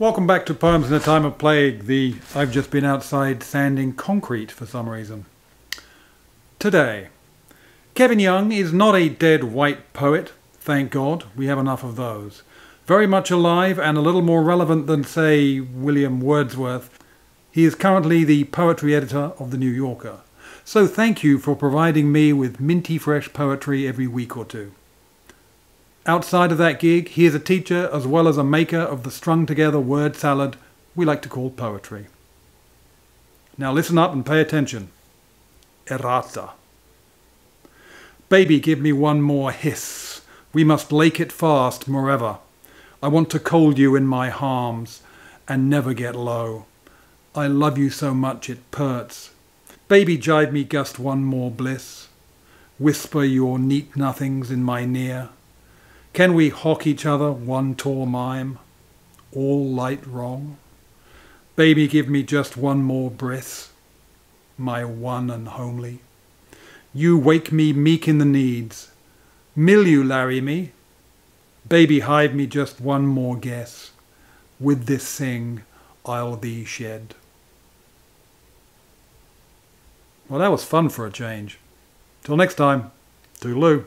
Welcome back to Poems in a Time of Plague. The I've just been outside sanding concrete for some reason. Today, Kevin Young is not a dead white poet, thank God, we have enough of those. Very much alive and a little more relevant than, say, William Wordsworth. He is currently the poetry editor of The New Yorker. So thank you for providing me with minty fresh poetry every week or two. Outside of that gig, he is a teacher as well as a maker of the strung together word salad we like to call poetry. Now listen up and pay attention. Errata. Baby, give me one more hiss. We must lake it fast, moreover. I want to cold you in my arms and never get low. I love you so much it purts. Baby, jive me just one more bliss. Whisper your neat nothings in my near. Can we hock each other one tall mime? All light wrong? Baby, give me just one more breath, my one and homely. You wake me meek in the needs. Mill you Larry me? Baby, hide me just one more guess. With this sing, I'll thee shed. Well, that was fun for a change. Till next time, toodaloo.